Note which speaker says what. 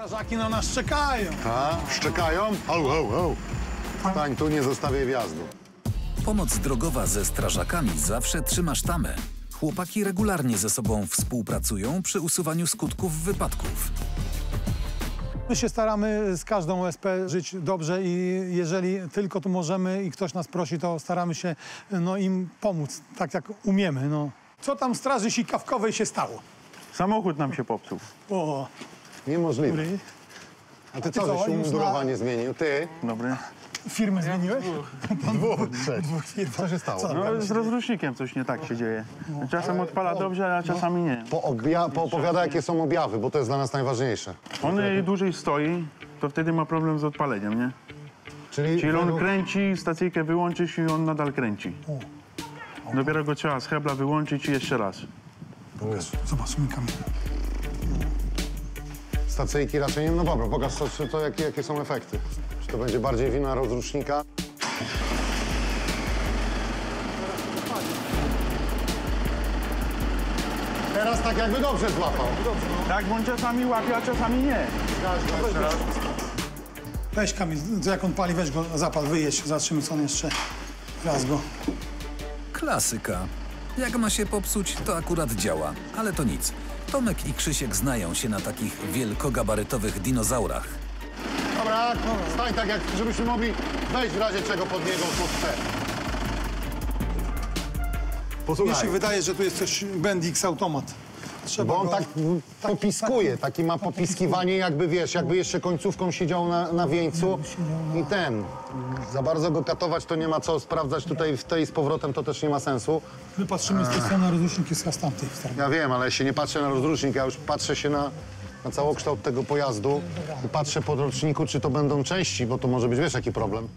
Speaker 1: Strażaki na nas czekają.
Speaker 2: A, szczekają? Au, au, au. Stań tu, nie zostawię wjazdu.
Speaker 3: Pomoc drogowa ze strażakami zawsze trzyma sztamę. Chłopaki regularnie ze sobą współpracują przy usuwaniu skutków wypadków.
Speaker 1: My się staramy z każdą OSP żyć dobrze i jeżeli tylko tu możemy i ktoś nas prosi, to staramy się no, im pomóc, tak jak umiemy. No. Co tam Straży Sikawkowej się stało?
Speaker 4: Samochód nam się popsuł.
Speaker 1: O,
Speaker 2: Niemożliwe.
Speaker 1: dobry.
Speaker 2: A ty
Speaker 1: ty
Speaker 2: co,
Speaker 1: co,
Speaker 2: żeś
Speaker 1: już
Speaker 2: umundurowanie zmienił? Ty?
Speaker 4: Dobry.
Speaker 1: Firmę zmieniłeś?
Speaker 2: Dwóch, trzech.
Speaker 1: Dwóch firm.
Speaker 2: Co się stało?
Speaker 1: Co?
Speaker 4: No z rozrusznikiem coś nie tak się dzieje. Czasem odpala dobrze, a czasami nie.
Speaker 2: Poobja- Poopowiada, jakie są objawy, bo to jest dla nas najważniejsze.
Speaker 4: On dłużej stoi, to wtedy ma problem z odpaleniem, nie?
Speaker 2: Czyli,
Speaker 4: Czyli on kręci, stacyjkę wyłączysz i on nadal kręci. Dopiero go trzeba z hebla wyłączyć i jeszcze raz.
Speaker 1: Zobaczmy kamień.
Speaker 2: Stacyjki raczej nie... No dobra, pokaż to, czy to jakie, jakie są efekty. Czy to będzie bardziej wina rozrusznika? Teraz tak jakby dobrze złapał.
Speaker 4: Tak, bo on czasami łapie, a czasami nie.
Speaker 1: Weź Kamil, jak on pali, weź go, zapal, wyjedź, zobaczymy co on jeszcze. Raz go.
Speaker 3: Klasyka. Jak ma się popsuć, to akurat działa, ale to nic. Tomek i Krzysiek znają się na takich wielkogabarytowych dinozaurach.
Speaker 2: Dobra, stań tak, jak, żebyśmy mogli wejść w razie czego pod niego pod te.
Speaker 1: Mnie się
Speaker 2: Posłuchaj,
Speaker 1: wydaje, że tu jest coś Bendix automat. Trzeba
Speaker 2: bo on
Speaker 1: go-
Speaker 2: tak popiskuje, taki ma popiskiwanie jakby, wiesz, jakby jeszcze końcówką siedział na, na wieńcu i ten. Za bardzo go katować to nie ma co sprawdzać tutaj w tej z powrotem, to też nie ma sensu.
Speaker 1: My patrzymy z tej strony, a rozrusznik jest z tamtej strony.
Speaker 2: Ja wiem, ale ja się nie patrzę na rozrusznik, ja już patrzę się na, na całokształt tego pojazdu i patrzę po roczniku, czy to będą części, bo to może być, wiesz, jaki problem.